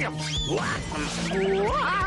呀我操